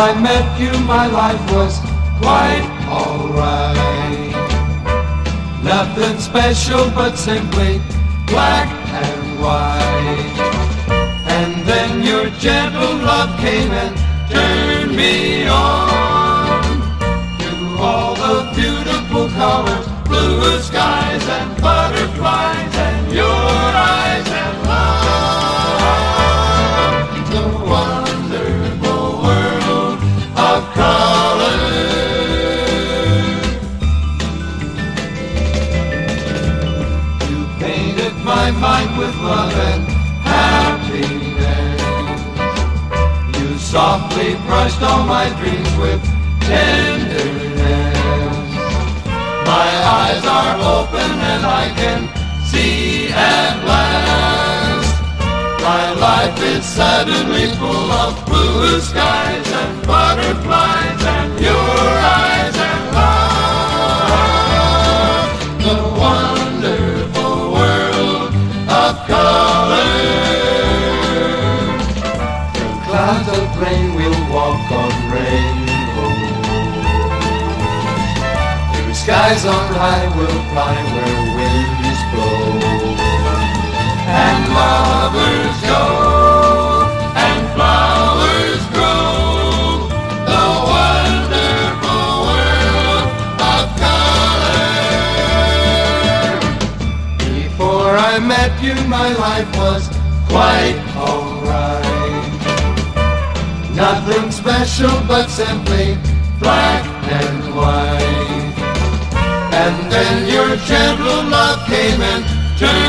I met you, my life was quite alright. Nothing special, but simply black and white. And then your gentle love came and turned me on my mind with love and happiness. You softly brushed all my dreams with tenderness. My eyes are open and I can see at last. My life is suddenly full of blue skies and butterflies and clouds of rain we'll walk on rainbows. Through skies on high we'll fly where winds blow. And lovers go, and flowers grow. Before I met you, my life was quite alright. Nothing special, but simply black and white. And then your gentle love came and turned